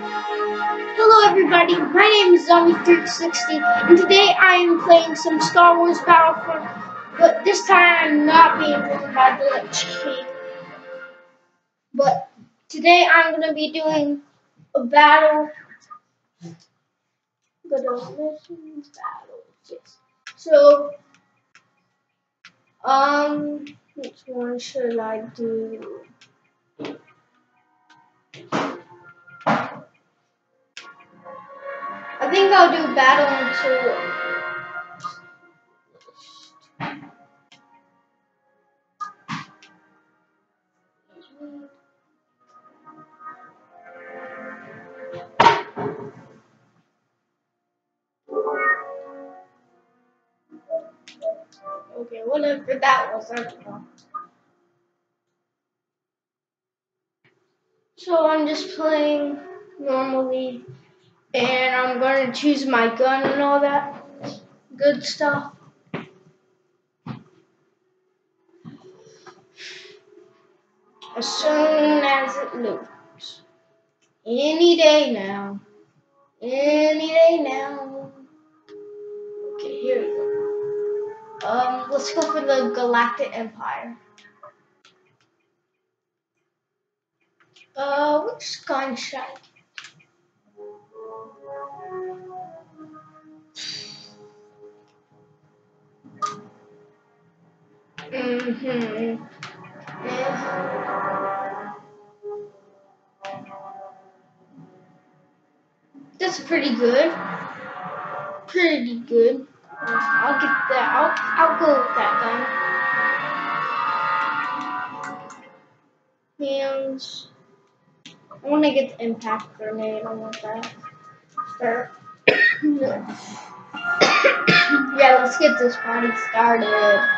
Hello everybody, my name is Zombie360 and today I am playing some Star Wars Battlefront, but this time I'm not being driven by the Lich. But today I'm going to be doing a battle, good old missions, battle, yes. So, um, which one should I do? I think I'll do battle until. Okay, whatever that was, I don't know. So I'm just playing normally and I'm to choose my gun and all that good stuff. As soon as it loads. Any day now. Any day now. Okay, here we go. Um, let's go for the Galactic Empire. Uh, which gun should I Mm-hmm. Yeah. That's pretty good. Pretty good. I'll get that. I'll I'll go with that gun. Hands. I want to get the impact grenade. I want that. Yeah, let's get this party started.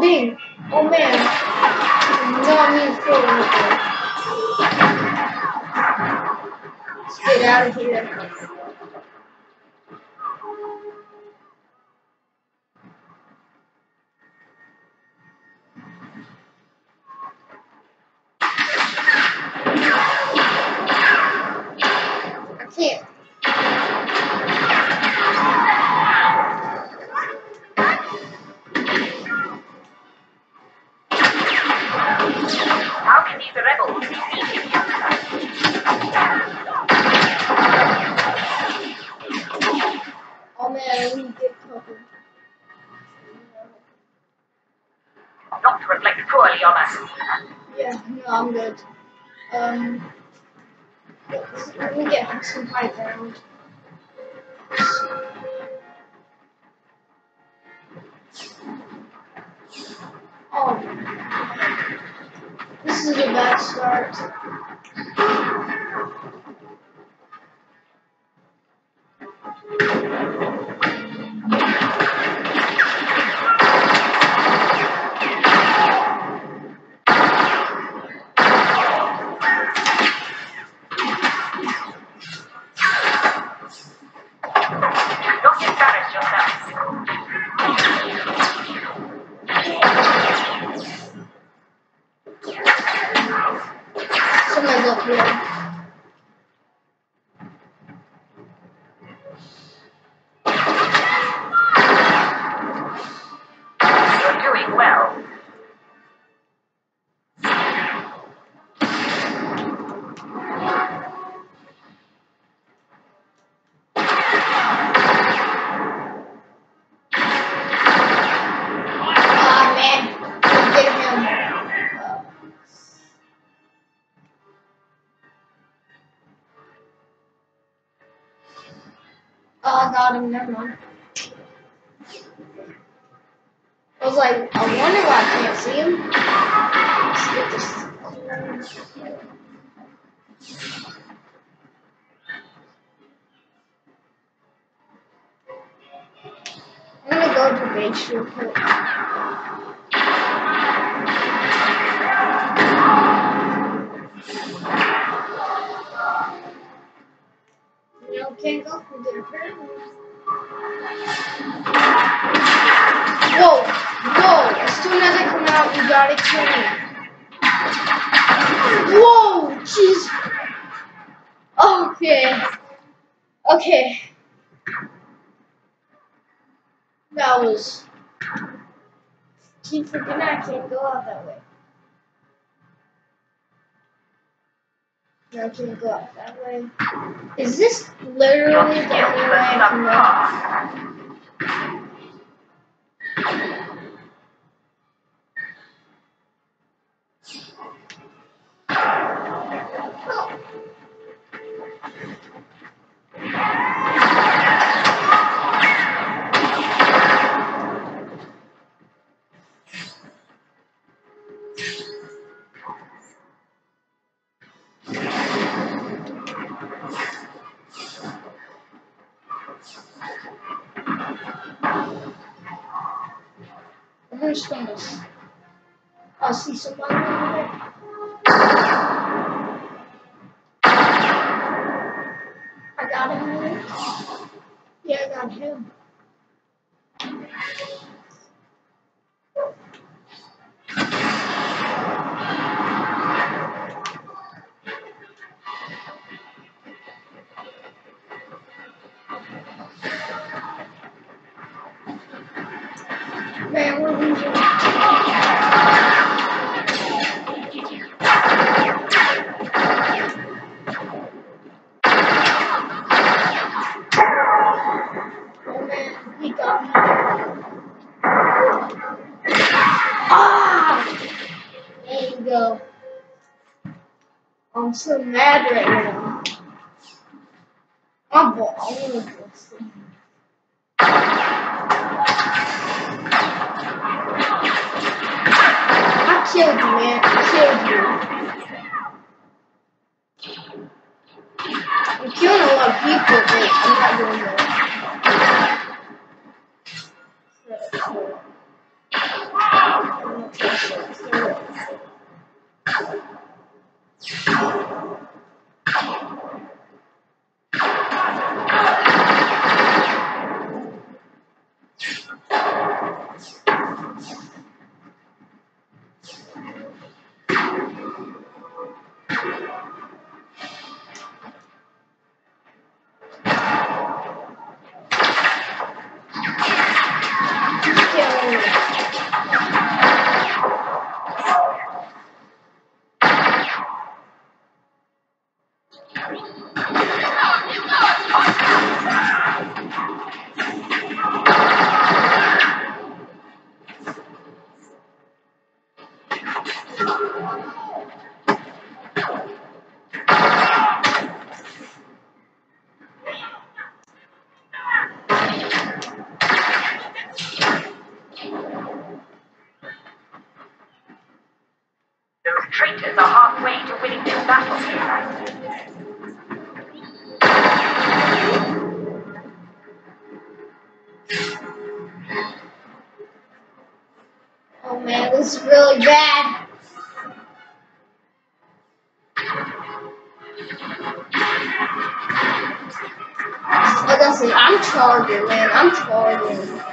Oh dang. Oh man. Not me still Let's get out of here. Yeah, no, I'm good. Um, let me get some high ground. Oh, this is a bad start. Oh, I got him. Never mind. I was like, I wonder why I can't see him. Let's get this. I'm gonna go to base real quick. Whoa, whoa! As soon as I come out, you gotta kill me. Whoa, jeez. Okay. Okay. That was. Keep forgetting I can't go out that way. No, I can't go out that way. Is this literally the only way I can go? Got him. Yeah, I got him. Killed you, man. I killed you. I'm killing a lot of people, but I'm not doing that. Those traitors are halfway to winning this battle. Is really bad. I said, I'm charging, man. I'm charging.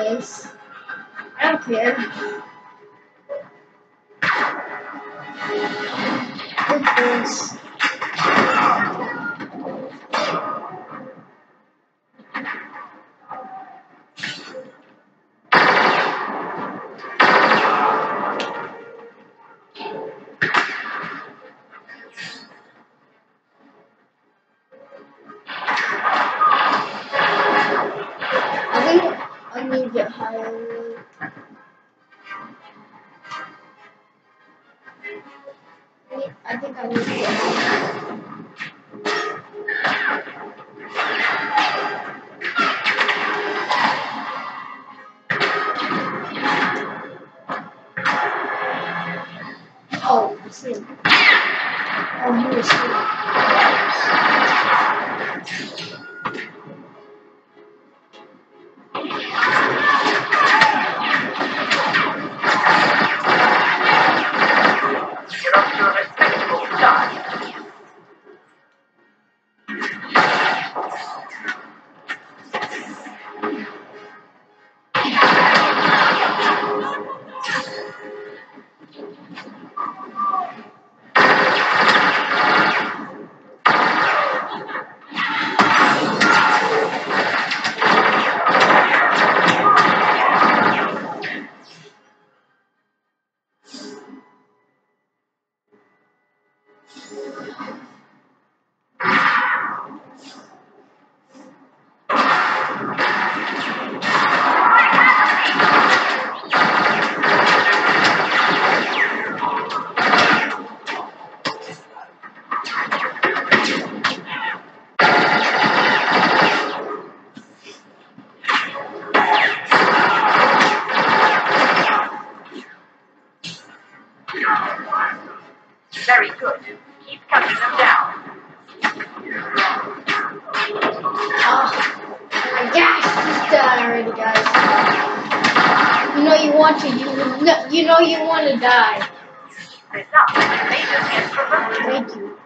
I don't care. Look this. I think I need to get Oh, I see. Oh, I see. You know you want to. You know, you you want to die. Get promoted. Thank you.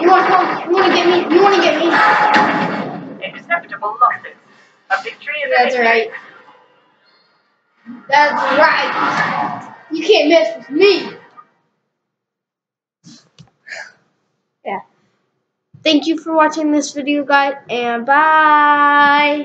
You wanna come? You wanna get me? You wanna get me? Acceptable losses. A victory is That's victory. right. That's right. You can't mess with me. Yeah. Thank you for watching this video, guys, and bye.